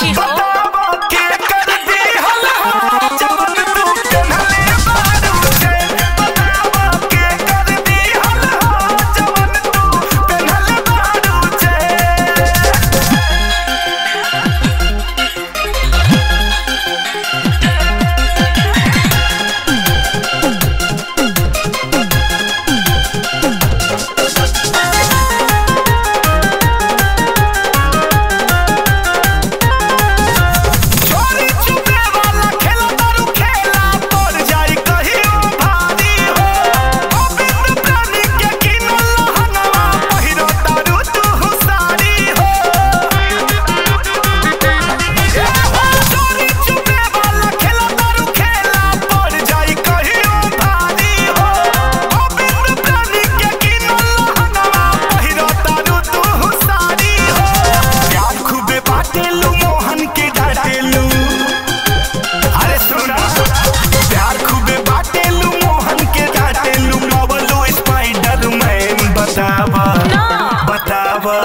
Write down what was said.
teeth. बतावा।